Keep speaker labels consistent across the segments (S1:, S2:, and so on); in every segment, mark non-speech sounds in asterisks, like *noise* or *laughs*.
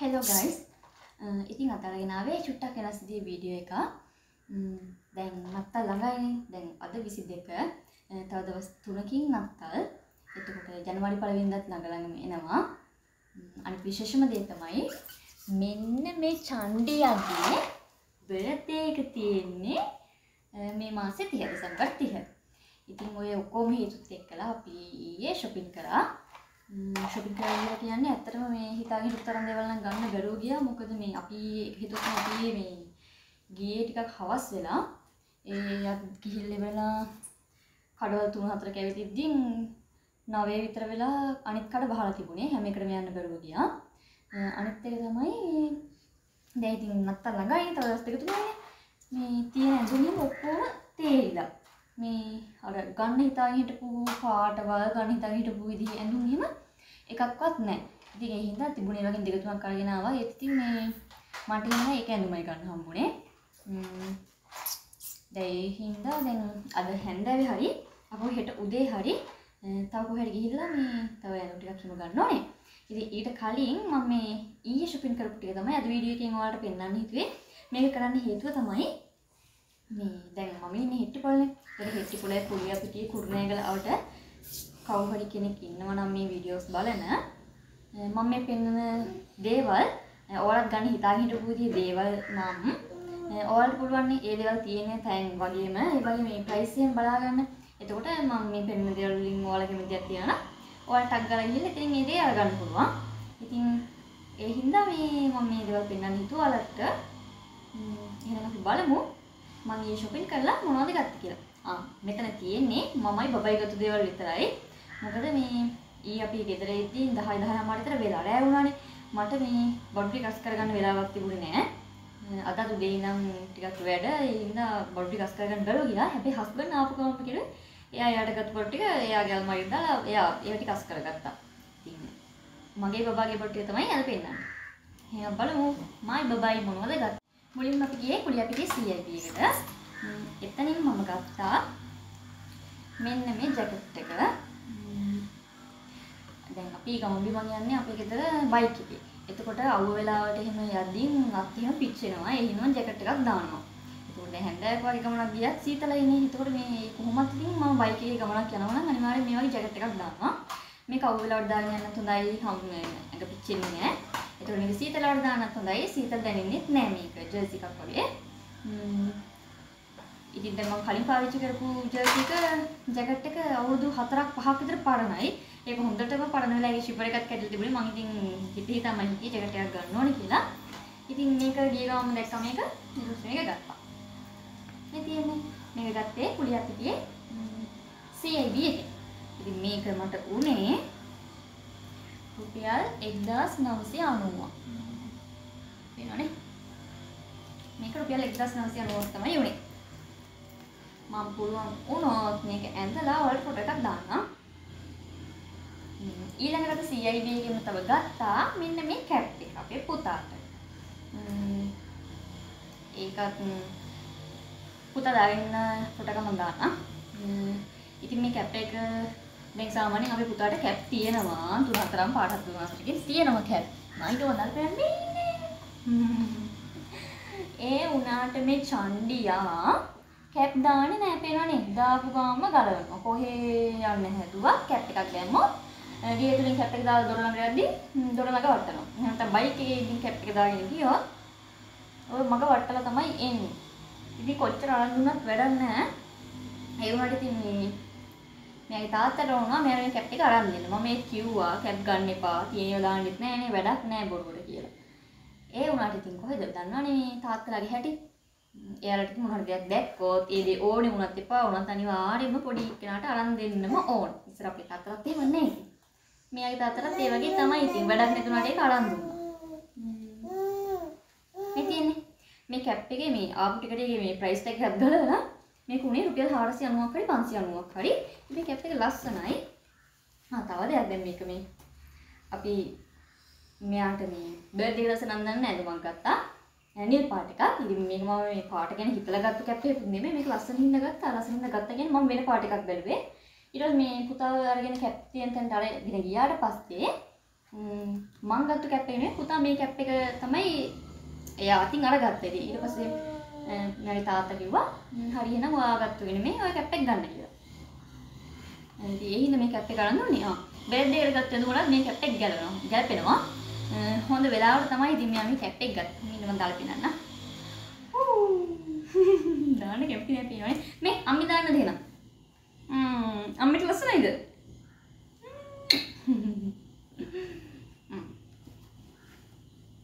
S1: Hello guys uh, ඉතින් අතරගෙනාවේ චුට්ටක් වෙනස්දී video එක mm, දැන් නත්තල් ළඟයිනේ දැන් අද විසි දෙක uh, තව දවස් තුනකින් නත්තල්. එතකොට ජනවාරි පළවෙනිදත් ළඟ ළඟම එනවා mm, අනිත් විශේෂම දේ තමයි මෙන්න මේ චණ්ඩියගේ බර්ත්ඩේ එක තියෙන්නේ uh, මේ මාසේ 30 දෙසැම්බර් 30 ඉතින් ඔය ඔක්කොම හේතුත් එක්කලා අපි ඊයේ shopping කරා. ශොපින් කරලා කියන්නේ ඇත්තටම මේ හිතාගෙන හිටු තරම් දේවල් නම් ගන්න බැරුව ගියා. මොකද මේ අපි හිතුවත් අපි මේ ගියේ ටිකක් හවස් වෙලා ඒ ගිහිල්ල වෙලා කඩවල් තුන හතරක ඇවිදිද්දී නවය විතර වෙලා අනිත් කඩ බහලා තිබුණේ. හැම එකටම යන්න බැරුව ගියා. අනිත් එක තමයි දැන් ඉතින් නැත්තම් ළඟයි. තව දවස් දෙක තුනයි මේ තියෙන ඇඳුම් ඔක්කොම තේරිලා. මේ අර ගන්න හිතාගෙන හිටපු පාටවල් ගන්න හිතාගෙන හිටපු විදිහේ ඇඳුම් එහෙම එකක්වත් නැහැ. ඉතින් ඒ හින්දා තිබුණේ වගේ දෙක තුනක් අරගෙන ආවා. ඒත් ඉතින් මේ මට ඉන්න ඒක ඇඳුමයි ගන්න හම්බුනේ. දැන් ඒ හින්දා දැන් අද හැන්දෑවේ හරි අපෝ හෙට උදේ හරි තව කොහෙට ගිහිල්ලා මේ තව ඇඳුම් ටිකක් හිම ගන්න ඕනේ. ඉතින් ඊට කලින් මම මේ ඊයේ shopping කරපු ටික තමයි අද වීඩියෝ එකෙන් ඔයාලට පෙන්වන්න හිතුවේ. මේක කරන්න හේතුව තමයි මේ දැන් මම ඉන්නේ හෙට්ටිපොළනේ. ඒක හෙට්ටිපොළේ කුලිය පිටියේ කුරුණෑගල අවට කවුරු හරි කෙනෙක් ඉන්නවා නම් මේ වීඩියෝස් බලන මම මේ පෙන්වන දේවල් ඔයාලත් ගන්න හිතාගෙන හිටපු විදිහේ දේවල් නම් ඔයාලට පුළුවන් ඒ දේවල් තියෙන තැන් වගේම ඒ වගේ මේ ප්‍රයිස් එකෙන් බලා ගන්න. එතකොට මම මේ පෙන්වන දේවල් වලින් ඔයාලගේ මෙදියක් තියනවා. ඔයාලට ටග් ගාලා ගිහලා ඉතින් ඒ දේ අරගන්න පුළුවන්. ඉතින් ඒ හින්දා මේ මම මේ දේවල් පෙන්වන්න හිතුවා ඔයාලට. එහෙනම් අපි බලමු මම ඊයේ shopping කරලා මොනවද ගත්තේ කියලා. ආ මෙතන තියෙන්නේ මමයි බබයි ගත්ත දේවල් විතරයි. මොකද මේ ඊ අපි ගෙදර ඉද්දී 10 10 මාර විතර වෙලා රෑ වුණානේ. මට මේ බඩු ටික අස් කරගන්න වෙලාවක් තිබුණේ නෑ. අද අද උදේ ඉඳන් ටිකක් වැඩ ඒ හින්දා බඩු ටික අස් කරගන්න බැරුව ගියා. හැබැයි හස්බන්ඩ් ආපු ගමන් කිව්වේ එයා යාට ගත්ත බඩු ටික එයාගේ අල්මාරියට දාලා එයා ඒව ටික අස් කරගත්තා. ඉතින් මගේ බබාගේ බඩු ටික තමයි අද පෙන්නන්නේ. එහෙනම් බලමු මයි බබයි මොනවද ගත්තේ. මුලින්ම අපි ගියේ කුලියපිටියේ CIB එකට. එතනින් මම ගත්තා මෙන්න මේ ජැකට් එක. දැන් අපි ගමන් බිමන් යන්නේ අපේ ගෙදර බයික් එකේ. එතකොට අවුව වෙලාවට එහෙම යද්දී අත් එහෙම පිච්චෙනවා. ඒ හින්දා ජැකට් එකක් දානවා. එතකොට දැන් හැන්දෑවක වගේ ගමනක් ගියත් සීතලයිනේ. එතකොට මේ කොහොමත් ඉතින් මම බයික් එකේ ගමනක් යනවා නම් අනිවාර්යෙන් මේ වගේ ජැකට් එකක් දානවා. මේක අවුව වෙලාවට දාගෙන යන්නත් හොඳයි. හම් ඇඟ පිච්චෙන්නේ නැහැ. එතකොට මේක සීතලවට දාන්නත් හොඳයි. සීතල දැනෙන්නෙත් නැහැ මේක. ජර්සි එකක් වගේ. ඉතින් දැන් මම කලින් පාවිච්චි කරපු ජර්සි එක ජැකට් එක අවුරුදු 4ක් 5ක් විතර පරණයි. ඒක හොඳටම පරණ වෙලා ඒකේ ෂිපර් එකත් කැඩලා තිබුණේ. මම ඉතින් හිත හිතාම හිතේ ජැකට් එකක් ගන්න ඕනේ කියලා. ඉතින් මේක ගිය ගමන් දැක්කම මේක ඊට මේක ගත්තා. මේ තියෙන්නේ මේක ගත්තේ කුලියක් පිටියේ CIB එකේ. ඉතින් මේක මට උනේ රුපියල් 1990. වෙනවනේ. මේක රුපියල් 1990 තමයි උනේ. මම පුළුවන් වුණොත් මේක ඇඳලා ඔයාලට ෆොටෝ එකක් දාන්නම්. ඊළඟට CIB එකෙම තව ගත්තා මෙන්න මේ කැප් එක අපේ පුතාට. ඒකත් පුතා දාගෙන ෆොටෝ එකක් මම දාන්නම්. ඉතින් මේ කැප් එක දැන් සාමාන්‍යයෙන් අපේ පුතාට කැප් තියෙනවා තුන හතරම් පාට හතර තුන හතරකින් තියෙනවා කැප්. මම ඊට වඩා කරන්නේ ඒ උනාට මේ චණ්ඩියා කැප් දාන්නේ නැහැ පේනවනේ. දාපු ගාම ගලවනවා. කොහේ යන්න හැදුවා කැප් එකක් දැම්මොත් ගේ තුලින් කැප් එක දාලා දොර ළඟ යද්දි දොර ළඟ වටනවා. නැත්නම් බයික් එකේ ඉතින් කැප් එක දාගෙන ගියොත් ඔය මග වටලා තමයි එන්නේ. ඉතින් කොච්චර අරන් දුන්නත් වැඩක් නැහැ. ඒ වුණාට ඉතින් මේ මෙයාගේ තාත්තට වුණා මෙයා මේ කැප් එක අරන් දෙන්න. මම මේ කිව්වා කැප් ගන්න එපා. තියෙනව දාන්නෙත් නැහැ නේ වැඩක් නැහැ බොරුවට කියලා. ඒ වුණාට ඉතින් කොහෙද දන්නවනේ තාත්තලාගේ හැටි. එයාලට මොනවා දෙයක් දැක්කොත් ඒ දේ ඕනේ වුණත් එපා වුණත් අනිවාර්යයෙන්ම පොඩි කෙනාට අරන් දෙන්නම ඕන. ඉස්සර අපේ තාත්තලාත් එහෙම නැහැ. මෙයාගේ තාත්තලාත් ඒ වගේ තමයි ඉතින් වැඩක් නැතුණාට ඒක අරන් දුන්නා. මේ තියෙන්නේ මේ කැප් එකේ මේ ආපු ටිකටේ මේ ප්‍රයිස් ටැග් එකක් ගලවලා මේක උනේ රුපියල් 490ක් හරි 590ක් හරි. ඉතින් කැප් එක ලස්සනයි. ආ තව දෙයක් දැන් මේක මේ අපි මෙයාට මේ බර්ත්ඩේ දවස නම් දන්න ඇඳුමක් ගත්තා. නිල් පාට එකක්. ඉතින් මේක මම මේ පාට ගැන හිතලා ගත්ත කැප් එකක් නෙමෙයි. මේක ලස්සන හින්දා ගත්තා. ලස්සන හින්දා ගත්තා කියන්නේ මම වෙන පාට එකක් බැලුවේ. ඊට පස්සේ මේ පුතාව අරගෙන කැප් තියෙන තැනට අරගෙන ගියාට පස්සේ මං ගත්තු කැප් එක නෙමෙයි පුතා මේ කැප් එක තමයි එයා අතින් අරගත්තේ. ඉතින් ඊට පස්සේ මගේ තාත්තා කිව්වා හරි එහෙනම් ඔයා ගත්තු එක නෙමෙයි ඔය කැප් එක ගන්න කියලා. ඉතින් ඒ හින්දා මේ කැප් එක අරන් දුන්නේ. ආ බර්ත්ඩේ එකට ගත්ත එනකොට මේ කැප් එක ගැලවෙනවා. ගැලපෙනවා. හොඳ වෙලාවට තමයි ඉතින් මෙයා මේ කැප් එක ගත්තේ. ඉන්න මම දාලා පිනන්න. දාන්න කැප් එක තියෙනවනේ. මේ අම්මි දාන්න දෙන්න. ම්ම් අම්මිට ලස්සනයිද?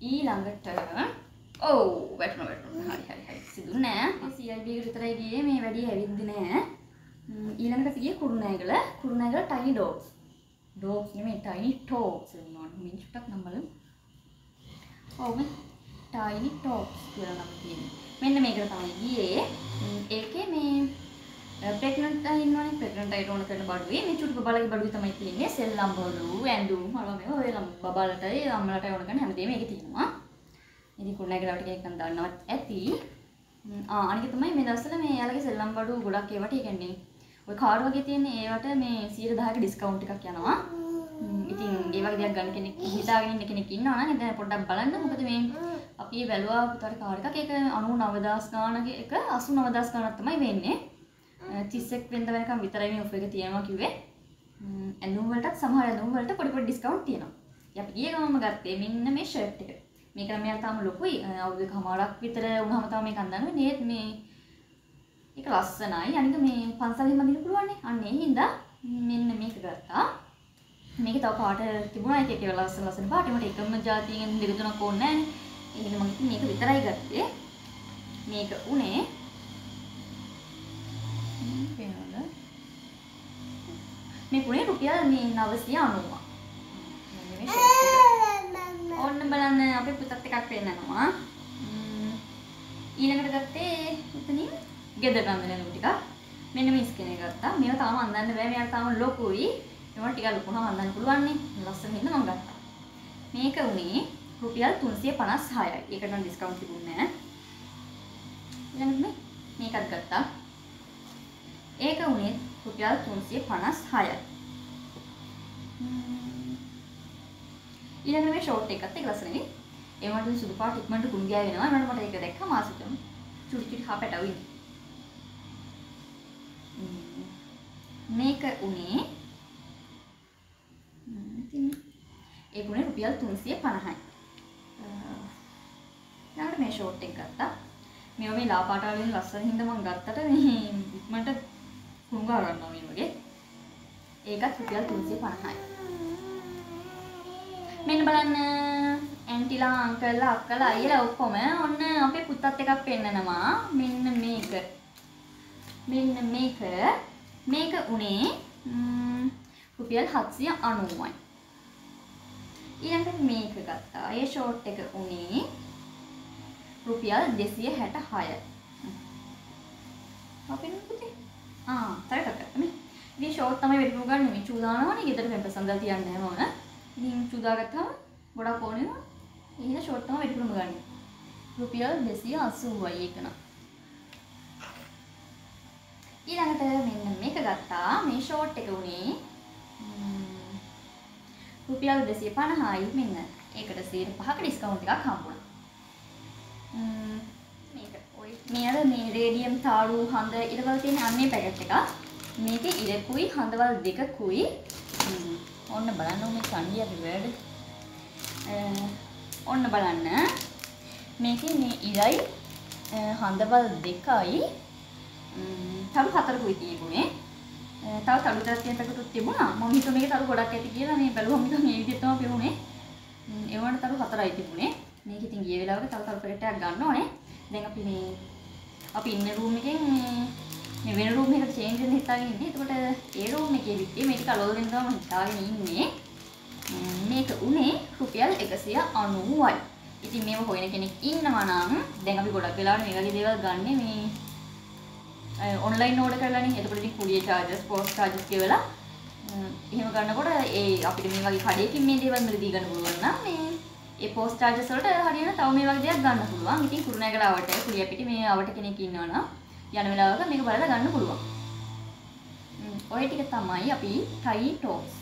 S1: ඊළඟට ඔව් වැටුණා වැටුණා හරි හරි හරි සිදු නෑ CIB එකට විතරයි ගියේ මේ වැඩි ඇවිද්දි නෑ ඊළඟට ගියේ කුරුණෑගල කුරුණෑගල ටයිනි ඩොග්ස් ඩොග්ස් නෙමෙයි ටයිනි ටෝක්ස් වෙනවා මින් චුට්ටක් නම් බලමු ඔව් මේ ටයිනි ටෝක්ස් කියලා නම් තියෙන්නේ මෙන්න මේකට තමයි ගියේ ඒකේ මේ ප්‍රෙග්නන්ට් ඉන්නවනේ ප්‍රෙග්නන්ට් අයට ඕන කරන බඩුවේ මේ චුටි බබාලගේ බඩුවේ තමයි තියෙන්නේ සෙල්ලම් බඩු ඇඳුම් මම මේ ඔය ලම් බබාලටයි අම්මලටයි ඕන කරන හැමදේම ඒකේ තියෙනවා ඉතින් කුණෑගලවට කෙනෙක් නම් දන්නවත් ඇති ආ අනික තමයි මේ දවස්වල මේ යාළගේ සෙල්ලම් බඩු ගොඩක් ඒවට ඒ කියන්නේ ඔය කාඩ් වගේ තියෙන ඒවට මේ 110ක ඩිස්කවුන්ට් එකක් යනවා ඉතින් ඒ වගේ දෙයක් ගන්න කෙනෙක් හිතාගෙන ඉන්න කෙනෙක් ඉන්නවා නම් දැන් පොඩ්ඩක් බලන්න මොකද මේ අපි බැලුවා පුතාට කාඩ් එකක් ඒක 99000 ගානක එක 89000 ගානක් තමයි වෙන්නේ 31 වෙනිදා වෙනකම් විතරයි මේ ඔෆර් එක තියෙනවා කිව්වේ. ඇඳුම් වලටත් සමහර ඇඳුම් වලට පොඩි පොඩි ඩිස්කවුන්ට් තියෙනවා. අපි ගිය ගමම ගත්තේ මෙන්න මේ ෂර්ට් එක. මේක නම් මෙයාට තාම ලොකුයි. අවුරුදු කමාරක් විතර වුණාම තමයි මේක අඳන්නේ. නේත් මේ ඒක ලස්සනයි. අනික මේ පන්සලෙන් බඳින්න පුළුවන් නේ. අන්න ඒ හින්දා මෙන්න මේක ගත්තා. මේක තව පාට තිබුණා එක එක ලස්සන ලස්සන පාට. මට එකම જાතියෙන් දෙක තුනක් ඕනේ නැහැ නේ. ඒ හින්දා මම ඉතින් මේක විතරයි ගත්තේ. මේක උනේ පේනවද? මේ කුණේ රුපියල් මේ 990. මෙන්න මේ ෂර්ට් එක. ඔන්න බලන්න අපේ පුතත් එකක් පෙන්නනවා. ඊළඟට ගත්තේ උතනින් ගෙදර ගන්න නු ටිකක්. මෙන්න මේ ස්කේන් එක ගත්තා. මේවා තාම අඳන්න බෑ. මෙයාට තාම ලොකුයි. ඒවා ටිකක් ලොකු නම් අඳන්න පුළුවන් නේ. ලස්සන හින්දා මම ගත්තා. මේක උනේ රුපියල් 356යි. ඒකට නම් ඩිස්කවුන්ට් තිබුණේ නැහැ. ඊළඟට මේ මේකත් ගත්තා. ඒක උනේ රුපියල් 356යි. ඊළඟට මේ ෂෝට් එකත් ඒක ලස්සනනේ. ඒ වගේ සුදු පාට ඉක්මනට කුණු ගෑවෙනවා. ඒකට මට ඒක දැක්කම ආසිතම. චුටි චුටි හා පැටවුයි. උනේ ඒක උනේ රුපියල් 350යි. ඊළඟට මේ ෂෝට් එක ගත්තා. මේවා මේ ලා පාට වලින් ලස්සන හින්දා මම ගත්තට මේ ඉක්මනට කුණු ගා ගන්නවා මේ වගේ. ඒකත් රුපියල් 350යි. මෙන්න බලන්න ඇන්ටිලා අංකල්ලා අක්කලා අයියලා ඔක්කොම ඔන්න අපේ පුතත් එකක් පෙන්නනවා. මෙන්න මේක. මෙන්න මේක. මේක උනේ රුපියල් 790යි. ඊළඟට මේක ගත්තා. ඒ ෂෝට් එක උනේ රුපියල් 266යි. අපේ පුතේ ආ තව එකක් ගත්තා මේ. ඉතින් ෂෝට් තමයි වෙඩිපු ගන්න මේ චූදානවනේ ගෙදර මේ පසන්දා තියන්න හැම ඕන. ඉතින් චූදා ගත්තාම ගොඩක් ඕන වෙනවා. එහෙනම් ෂෝට් තමයි වෙඩිපුම ගන්න. රුපියල් 280යි ඒක නම්. ඊළඟට මෙන්න මේක ගත්තා. මේ ෂෝට් එක උනේ රුපියල් 250යි මෙන්න. ඒකට 105ක ඩිස්කවුන්ට් එකක් හම්බුණා. මේක ඔය මේ අර මේ රේඩියම් තාරු හඳ ඉරවල තියෙන අන්නේ පැකට් එකක්. මේකේ ඉරකුයි හඳවල් දෙකකුයි ඔන්න බලන්න මේ කණ්ඩියගේ වැඩ. ඔන්න බලන්න. මේකේ මේ ඉරයි හඳවල් දෙකයි තරු හතරකුයි තිබුණේ. තව තරු දෙකක් තියෙන පැකටුත් තිබුණා. මම හිතුවා මේකේ තරු ගොඩක් ඇති කියලා මේ බැලුවම නිකන් මේ විදිහට තමයි පෙවුනේ. ඒ වුණාට තරු හතරයි තිබුණේ. මේක ඉතින් ගිය වෙලාවක තව තරු පැකට් එකක් ගන්න ඕනේ. දැන් අපි මේ අපි ඉන්න රූම් එකෙන් මේ වෙන රූම් එකකට චේන්ජ් වෙන්න හිතාගෙන ඉන්නේ. එතකොට ඒ රූම් එකේ විත්තිය මේක කලවල දෙන්න තමයි හිතාගෙන ඉන්නේ. මේක උනේ රුපියල් 190යි. ඉතින් මේව හොයන කෙනෙක් ඉන්නවා නම් දැන් අපි ගොඩක් වෙලාවට මේ වගේ දේවල් ගන්නෙ මේ ඔන්ලයින් ඕඩර් කරලානේ. එතකොට ඉතින් කුරියර් charges, post charges කියලා එහෙම ගන්නකොට ඒ අපිට මේ වගේ කඩේකින් මේ දේවල් මිලදී ගන්න පුළුවන් නම් මේ ඒ පෝස්ට් චාර්ජස් වලට හරියන තව මේ වගේ දෙයක් ගන්න පුළුවන්. ඉතින් කුරුණෑගල ආවට කුලිය පිටි මේ ආවට කෙනෙක් ඉන්නවනම් යන වෙලාවක මේක බලලා ගන්න පුළුවන්. ඔය ටික තමයි අපි ටයි ටෝක්ස්.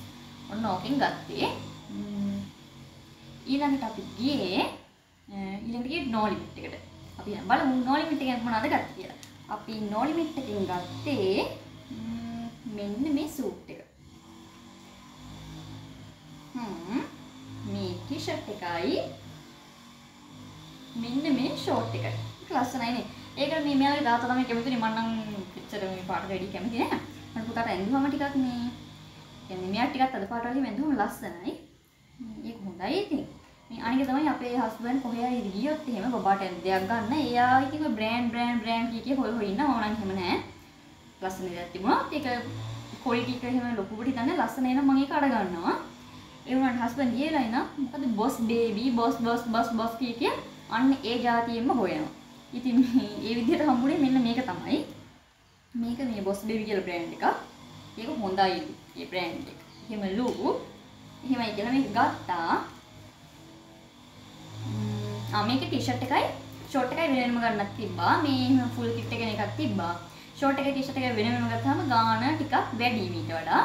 S1: ඔන්න ඕකෙන් ගත්තේ. ඊළඟට අපි ගියේ ඊළඟට ගියේ no limit එකට. අපි බලමු no limit එකෙන් මොනවද ගත්තේ කියලා. අපි no limit එකෙන් ගත්තේ ම්, මෙන්න මේ සූට් එක. හ්ම් මේ ටී-ෂර්ට් එකයි මෙන්න මේ ෂෝට් එකයි. ඒක ලස්සනයිනේ. ඒකට මේ මෙයාගේ දාත තමයි කැමතිනේ මම නම් පිටතර මේ පාට වැඩි කැමති නෑ. මට පුතාට ඇඳුවම ටිකක් මේ කියන්නේ මෙයා ටිකක් අද පාට වලින් ඇඳුවම ලස්සනයි. ඒක හොඳයි ඉතින්. මේ අනික තමයි අපේ හස්බන්ඩ් කොහේ හරි ගියොත් එහෙම බබාට දෙයක් ගන්න. එයා ඉතින් බ්‍රෑන්ඩ් බ්‍රෑන්ඩ් බ්‍රෑන්ඩ් කිය කිය හොය හොය ඉන්න ඕනනම් එහෙම නෑ. ලස්සන දෙයක් තිබුණා. ඒක ක්වොලිටි එක එහෙම ලොකුවට හිතන්නේ ලස්සන එන මම ඒක අර ගන්නවා. ඒ වුණාට හස්බන්ඩ් ගියලා ඉන්න මොකද boss baby boss boss boss boss කිය කිය අන්න ඒ જાතියෙම හොයනවා. ඉතින් මේ *laughs* ඒ විදිහට හම්බුනේ මෙන්න මේක තමයි. මේක මේ බොස් බේබි කියලා බ්‍රෑන්ඩ් එකක්. ඒක හොඳයි මේ බ්‍රෑන්ඩ් එක. එහෙම ලු එහෙමයි කියලා මේක ගත්තා. ම්ම්, ආ මේක ටී-ෂර්ට් එකයි ෂෝට් එකයි වෙන වෙනම ගන්නත් තිබ්බා. මේ එහෙම ෆුල් කිට් එක එකක් තිබ්බා. ෂෝට් එකයි ටී-ෂර්ට් එකයි වෙන වෙනම ගත්තාම ගාණ ටිකක් වැඩි මීට වඩා.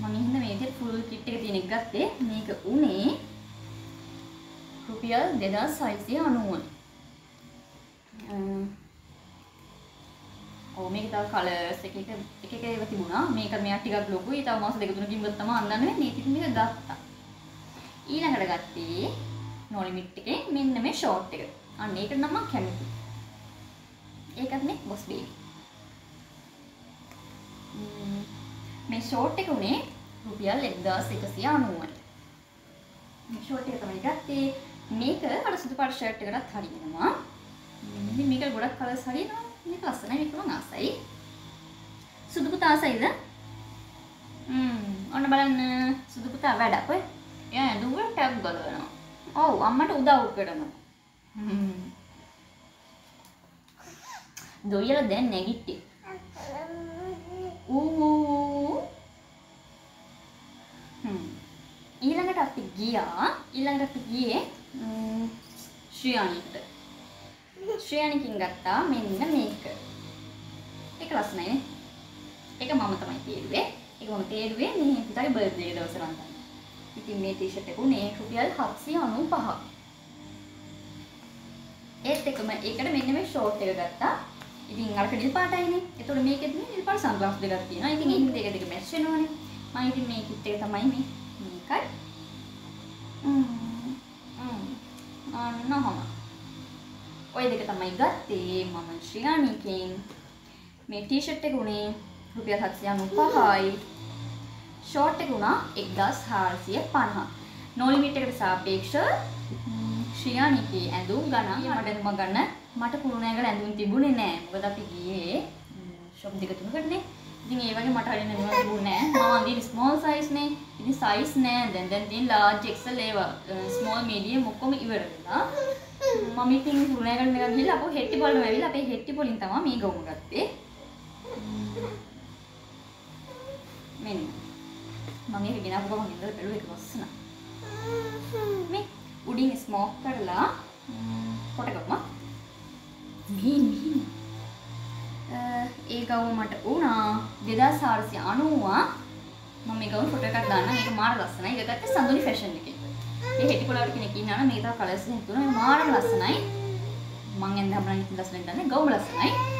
S1: මම හින්දා මේ විදිහට ෆුල් කිට් එක තියෙන එක ගත්තේ. මේක උනේ රුපියල් 2690යි. ඔව් මේක තව කලර්ස් එක එක එක එක ඒවා තිබුණා. මේක මෙයා ටිකක් ලොකුයි. තව මාස දෙක තුනකින් ගියොත් තමයි අඳන්න වෙන්නේ. ඉතින් මේක ගත්තා. ඊළඟට ගත්තේ no limit එකේ මෙන්න මේ ෂෝට් එක. අන්න ඒකට නම් මම කැමතියි. ඒකත් මේ boss baby. ම්ම්, මේ ෂෝට් එක උනේ රුපියල් 1190යි. මේ ෂෝට් එක තමයි ගත්තේ. මේක අර සුදු පාට ෂර්ට් එකටත් හරියනවා. ම්ම්, ඉතින් මේක ගොඩක් කලර්ස් හරියනවා. මේක ලස්සනයි මේක මම ආසයි. සුදු පුතා ආසයිද? ම්ම්, ඔන්න බලන්න සුදු පුතා වැඩක් ඔය. එයා ඇඳුම් වල ටැග් ගලවනවා. ඔව් අම්මට උදව් කරනවා. ම්ම්. දොයියල දැන් නැගිට්ටේ. ඌ හ්ම්. ඊළඟට අපි ගියා ඊළඟට අපි ගියේ ම්ම්, ශ්‍රියානිකට. ශ්‍රියානිකින් ගත්තා මෙන්න මේක. ඒක ලස්සනයිනේ. ඒක මම තමයි තේරුවේ. ඒක මම තේරුවේ මේ පුතාගේ බර්ත්ඩේ දවසේ රන්දන්න. ඉතින් මේ ටී-ෂර්ට් එක උනේ රුපියල් 795. ඒත් එකම ඒකට මෙන්න මේ ෂෝට් එක ගත්තා. ඉතින් අරක නිල් පාටයිනේ. ඒතකොට මේකෙත් මේ නිල් පාට සන්ග්ලාස් දෙකක් තියෙනවා. ඉතින් ඒකින් දෙක දෙක මැච් වෙනවනේ. මම ඉතින් මේ කිට් එක තමයි මේ මේකයි. අන්නහම. ඔය දෙක තමයි ගත්තේ මම ශ්‍රියානිකෙන්. මේ ටී-ෂර්ට් එක උනේ රුපියල් 795යි. ෂෝට් එක උනා 1450. no limit එකට සාපේක්ෂව ශ්‍රියානිකේ ඇඳුම් ගණන් මට මම ගන්න මට කුරුණෑගල ඇඳුම් තිබුණේ නෑ. මොකද අපි ගියේ ෂොප් දෙක තුනකටනේ. ඉතින් ඒ වගේ මට හරියන ඇඳුම් තිබුණේ නෑ. මම අඳින්නේ small size නේ. ඉතින් size නෑ. දැන් දැන් තියෙන large XL ඒවා small medium ඔක්කොම ඉවර වෙලා. මම ඉතින් කුරුණෑගල මෙගා ගිහලා අපෝ හෙට්ටි පොළම ඇවිල්ලා අපේ හෙට්ටි පොලින් තමයි මේ ගවුම ගත්තේ. මෙන්න. මම ඒක ගෙනාපු ගමන් ඉඳලා බැලුවා ඒක ලස්සන. මේ උඩින් ස්මෝක් කරලා කොට ගමු. මේ මේ ඒ ගවුම මට වුණා. 2490 මම මේ ගවුම ෆොටෝ එකක් දාන්න මේක මාර ලස්සනයි. ඒක ගත්තේ සඳුනි ෆැෂන් එකේ. මේ හෙටි පොළවට කෙනෙක් ඉන්නා නම් මේ තව කලර්ස් හිතුණා. මේ මාරම ලස්සනයි. මං එන්න හම්බුනා ඉතින් ලස්සනයි දන්නේ ගවුම ලස්සනයි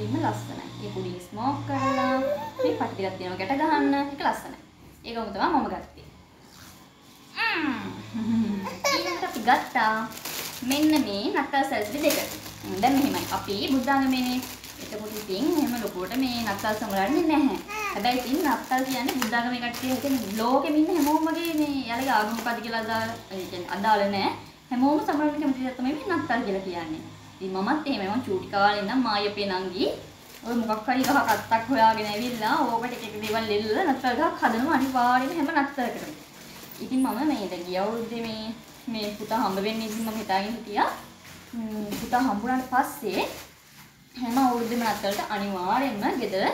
S1: හරිම ලස්සනයි ඒක උඩින් ස්මෝක් කරලා මේ පටි ටිකක් තියෙනවා ගැට ගහන්න ඒක ලස්සනයි ඒ ගවුම තමයි මම ගත්තේ ඊළඟට අපි ගත්තා මෙන්න මේ නත්තල් සැල්සි දෙක. හ්ම්, දැන් මෙහෙමයි. අපි බුද්ධාගමේනේ. එතකොට ඉතින් එහෙම ලොකුවට මේ නත්තල් සමරන්නේ නැහැ. හැබැයි ඉතින් නත්තල් කියන්නේ බුද්ධාගමේ කට්ටිය හිතන්නේ ලෝකෙම ඉන්න හැමෝම වගේ මේ යාලගේ ආගම මොකද්ද කියලා අදාළ ඒ කියන්නේ අදාළ නැහැ. හැමෝම සමරන්න කැමති දේ තමයි මේ නත්තල් කියලා කියන්නේ. ඉතින් මමත් එහෙමයි මම චූටි කාලේ ඉඳන් මායපේ නංගි. ඔය මොකක් හරි ගහක් අත්තක් හොයාගෙන ඇවිල්ලා ඕකට එක එක දේවල් එල්ලලා නත්තල් ගහක් හදනවා අනිවාර්යෙන්ම හැම නත්තලකටම. ඉතින් මම මේ දැන් ගිය අවුරුද්දේ මේ මේ පුතා හම්බ වෙන්නේ ඉතින් මම හිතාගෙන හිටියා. ම්, පුතා හම්බුනාට පස්සේ හැම අවුරුද්දෙම නත්තලට අනිවාර්යෙන්ම ගෙදර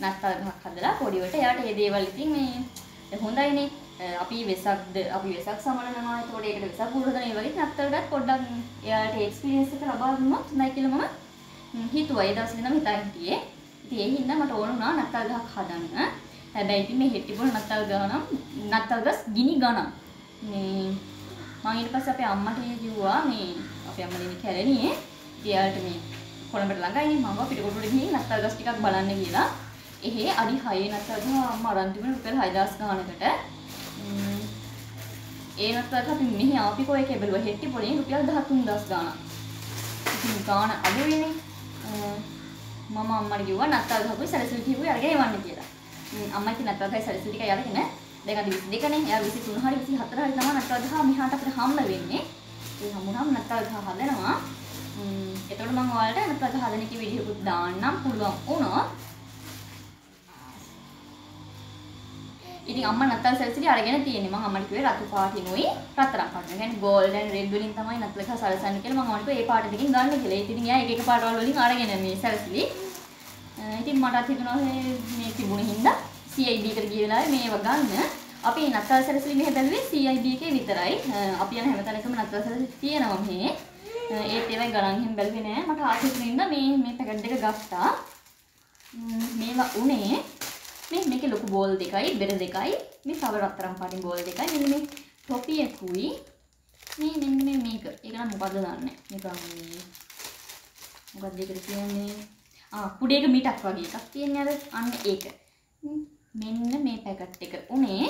S1: නත්තල් ගහක් හදලා පොඩිවට එයාට ඒ දේවල් ඉතින් මේ දැන් හොඳයිනේ. අ, අපි වෙසක්ද අපි වෙසක් සමනනවා එතකොට ඒකට වෙසක් පුරුදන ඒ වගේ නත්තල් ගත් පොඩ්ඩක් එයාට එක්ස්පීරියන්ස් එක ලබා දුන්නොත් හොඳයි කියලා මම ම්, හිතුවා ඒ දවස් ඉඳන් හිතාගෙන හිටියේ ඉතින් ඒ හින්දා මට ඕන වුණා නත්තල් ගහක් හදන්න හැබැයි ඉතින් මේ හෙට්ටිපොළ නත්තල් ගානම් නත්තල් ගස් ගිනි ගණන්. මේ මම ඊට පස්සේ අපේ අම්මට කිව්වා මේ අපේ අම්මා ඉන්නේ කැලණියේ. එයාට මේ කොළඹට ළඟයිනේ මම පිටකොටුවට ගිහින් නත්තල් ගස් ටිකක් බලන්න කියලා. එහෙ අඩි 6 නත්තල් ගහ අම්මා අරන් තිබුණේ රුපියල් 6000 ගානකට. ඒ නත්තල් අපි මෙහි ආපි කොයි කෙබලුව හෙට්ටිපොළේ රුපියල් 13000 ගානක්. ඉතින් ගාන අඩුයිනේ. මම අම්මට කිව්වා නත්තල් ගහපුයි සැලසිලි කිව්වේ අරගෙන එවන්න කියලා. අම්මා ඉතින් නත්තල් ගහයි සැලසිලි ටිකයි අරගෙන දැන් අද 22නේ. එයා 23 හරි 24 හරි තමයි නත්තල් ගහ මෙහාට අපිට හම්බ වෙන්නේ. ඒ හම්බුනම නත්තල් ගහ හදනවා. එතකොට මම ඔයාලට නත්තල් ගහ හදන කී වීඩියෝකුත් දාන්නම් පුළුවන් වුණොත්. ඉතින් අම්මා නත්තල් සැලසිලි අරගෙන තියෙන්නේ. මම අම්මට කිව්වේ රතු පාටිනුයි රත්තරන් පාටිනුයි. කියන්නේ ගෝල්ඩන් රෙඩ් වලින් තමයි නත්තල් ගහ සැලසන්නේ කියලා මම අම්මට කිව්වා ඒ පාට දෙකෙන් ගන්න කියලා. ඒ ඉතින් එයා එක එක පාටවල වලින් අරගෙන මේ සැලසිලි. ඉතින් මටත් හිතුණා මේ තිබුණ හින්දා CIB එකට ගිය වෙලාවේ මේව ගන්න. අපි නත්තල් සැලසිලි මෙහෙ බැලුවේ CIB එකේ විතරයි. අපි යන හැමතැනකම නත්තල් සැලසිලි තියෙනවා මෙහෙ. ඒත් ඒවයි ගණන් එහෙම බැලුවේ නෑ. මට ආසයි හින්දා මේ මේ පැකට් දෙක ගත්තා. මේවා උනේ මේ මේකේ ලොකු බෝල් දෙකයි බෙර දෙකයි. මේ තව රත්තරන් පාටින් බෝල් දෙකයි. මෙන්න මේ ටොපියකුයි මේ මෙන්න මේ මේක. ඒක නම් මොකද්ද දන්නේ? නිකන් මේ මොකක්ද ඒකට කියන්නේ? ආ කුඩේක මිටක් වගේ එකක් තියෙන්නේ අර. අන්න ඒක. මෙන්න මේ පැකට් එක උනේ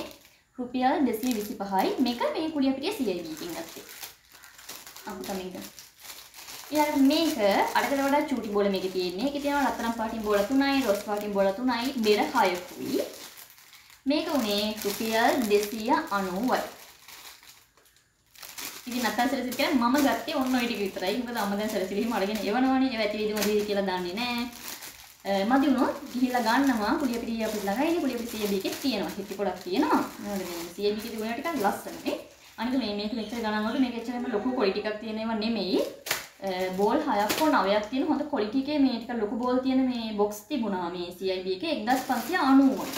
S1: රුපියල් 225යි මේක මේ කුඩිය පිටිය 100 එකකින් ගත්තේ. අපු තමයි ඊළඟට මේක අරකට වඩා චූටි බෝල මේකේ තියෙන්නේ. ඒකේ තියෙනවා රත්තරන් පාටින් බෝල 3යි, රෝස් පාටින් බෝල 3යි, බෙර 6කුයි. මේක උනේ රුපියල් 290යි. ඉතින් නැත්තම් සැලසිලි කියන්නේ මම ගත්තේ ඔන්න ඔය ටික විතරයි. මොකද අම්ම දැන් සැලසිලි හිම අරගෙන එවනවනේ. ඒව ඇති වේද මොදේද කියලා දන්නේ නැහැ. මදි වුණොත් ගිහිල්ලා ගන්නවා කුලිය පිටිය අපිට ළඟයි කුලිය පිටිය CAB එකේ තියෙනවා. හිටි පොඩක් තියෙනවා. මොකද මේ CAB එකේ තිබුණා ටිකක් ලස්සනනේ. අනික මේ මේක මෙච්චර ගණන් වලට මේක එච්චරම ලොකු කොලි ටිකක් තියෙන ඒවා නෙමෙයි. බෝල් හයක් හෝ නවයක් තියෙන හොඳ කොලිටි එකේ මේ ටික ලොකු බෝල් තියෙන මේ බොක්ස් තිබුණා මේ CIB එකේ 1590 වල.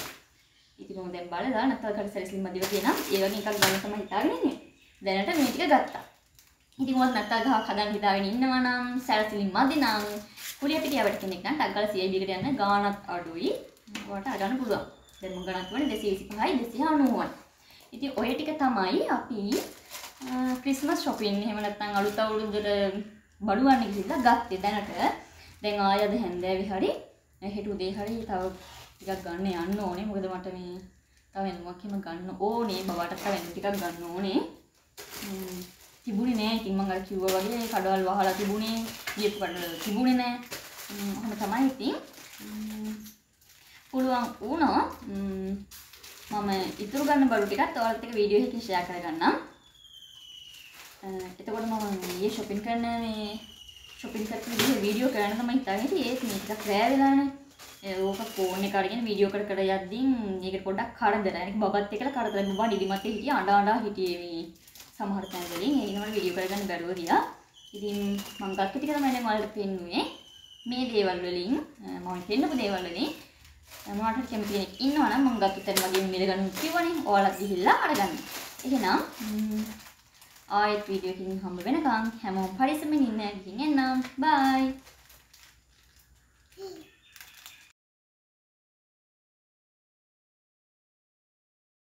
S1: ඉතින් මම දැන් බලලා නැත්නම් කඩ සැලසිලි මදිව තියෙනවා. ඒ වගේ එකක් ගන්න තමයි හිතාගෙන ඉන්නේ. දැනට මේ ටික ගත්තා. ඉතින් මොකද නැත්නම් ගහක් හදන්න හිතාගෙන ඉන්නවා නම් සැලසිලි මදි නම් කුලිය පිටියවට කෙනෙක් නම් ටග්ගල CIB එකට යන්න ගාණක් අඩුයි. ඔයාලට අරගන්න පුළුවන්. දැන් මම ගණන් කියන්නේ 225යි 290යි. ඉතින් ඔය ටික තමයි අපි ක්‍රිස්මස් shopping එහෙම නැත්නම් අලුත් අවුරුද්දට බඩුවන්න ගිහිල්ලා ගත්තේ දැනට. දැන් ආය අද හැන්දෑවේ හරි. හෙට උදේ හරි තව ටිකක් ගන්න යන්න ඕනේ. මොකද මට මේ තව එනුමක් එහෙම ගන්න ඕනේ. බබාට තව එනු ටිකක් ගන්න ඕනේ. තිබුණේ නෑ. ඉතින් මම අර කිව්වා වගේ කඩවල් වහලා තිබුණේ. ගියපු කඩවල් තිබුණේ නෑ. ඔහොම තමයි ඉතින්. පුළුවන් වුණා මම ඉතුරු ගන්න බඩු ටිකත් ඔයාලත් එක්ක වීඩියෝ එකකින් ෂෙයා කරගන්නම්. එතකොට මම ඊයේ shopping කරන මේ shopping කරපු විදිහේ වීඩියෝ කරන්න තමයි හිතාගෙන හිටියේ ඒත් මේ ටිකක් රෑ වෙලානේ ඕක ෆෝන් එක අරගෙන වීඩියෝ කර කර යද්දී මේකට පොඩ්ඩක් කරදරයි. ඒක බබත් එක්කලා කරදරයි. බබා නිදිමතේ හිටියා අඬ අඬ හිටියේ මේ සමහර තැන් වලින්. ඒ නෝන වීඩියෝ කරගන්න බැරුව ගියා. ඉතින් මම ගත්ත ටික තමයි දැන් ඔයාලට පෙන්නුවේ. මේ දේවල් වලින් මම පෙන්නපු දේවල් වලින් මොනවට කැමති කෙනෙක් ඉන්නවා නම් මම ගත්ත තැන් වගේ මිල ගන්න කිව්වනේ. ඔයාලත් ගිහිල්ලා අරගන්න. එහෙනම් ආයෙත් වීඩියෝ එකකින් හම්බ වෙනකන් හැමෝම පරිස්සමෙන් ඉන්න ගිහින් එන්නම්. බයි